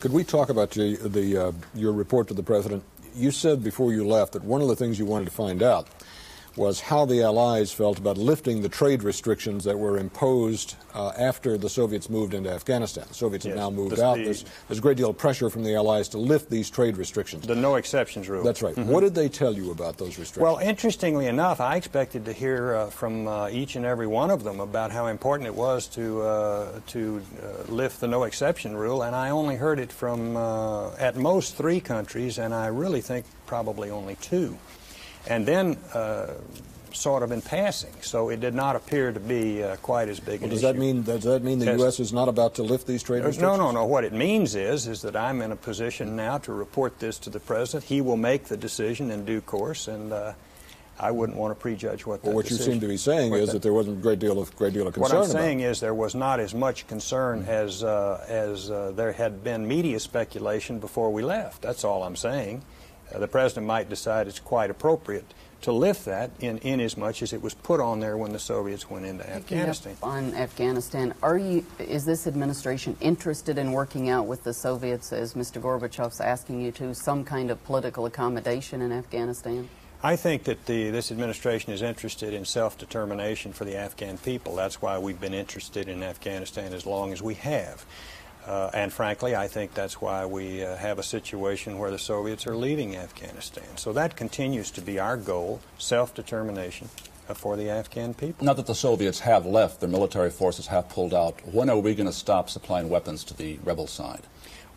Could we talk about the, the uh, your report to the president? You said before you left that one of the things you wanted to find out was how the Allies felt about lifting the trade restrictions that were imposed uh, after the Soviets moved into Afghanistan. The Soviets yes, have now moved out. The, there's, there's, a great deal of pressure from the Allies to lift these trade restrictions. The no exceptions rule. That's right. Mm -hmm. What did they tell you about those restrictions? Well, interestingly enough, I expected to hear uh, from uh, each and every one of them about how important it was to uh, to uh, lift the no exception rule, and I only heard it from uh, at most three countries, and I really think probably only two and then uh, sort of in passing. So it did not appear to be uh, quite as big well, an does issue. That mean, does that mean the U.S. is not about to lift these trade restrictions? No, no, no. What it means is, is that I'm in a position now to report this to the President. He will make the decision in due course, and uh, I wouldn't want to prejudge what well, what decision, you seem to be saying is that, that, there wasn't a great deal of great deal of concern. What I'm saying is there was not as much concern as uh, as uh, there had been media speculation before we left. That's all I'm saying. Uh, the president might decide it's quite appropriate to lift that in, in as much as it was put on there when the Soviets went into Afghanistan. On Afghanistan, are you, is this administration interested in working out with the Soviets, as Mr. Gorbachev's asking you to, some kind of political accommodation in Afghanistan? I think that the, this administration is interested in self-determination for the Afghan people. That's why we've been interested in Afghanistan as long as we have. Uh, and frankly, I think that's why we uh, have a situation where the Soviets are leaving Afghanistan. So that continues to be our goal, self-determination uh, for the Afghan people. Now that the Soviets have left, their military forces have pulled out, when are we going to stop supplying weapons to the rebel side?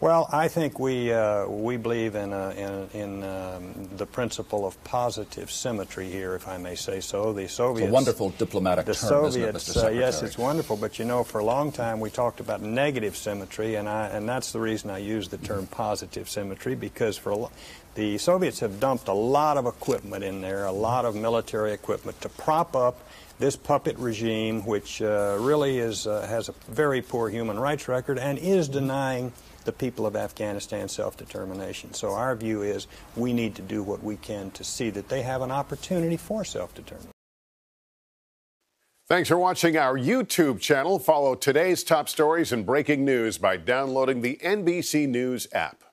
Well, I think we uh, we believe in uh, in, in um, the principle of positive symmetry here, if I may say so. The Soviets, it's a wonderful diplomatic the term, Soviets, it, uh, yes, it's wonderful. But you know, for a long time we talked about negative symmetry, and I and that's the reason I use the term positive symmetry because for a, the Soviets have dumped a lot of equipment in there, a lot of military equipment to prop up this puppet regime, which uh, really is uh, has a very poor human rights record and is denying the people of Afghanistan self-determination. So our view is we need to do what we can to see that they have an opportunity for self-determination. Thanks for watching our YouTube channel. Follow today's top stories and breaking news by downloading the NBC News app.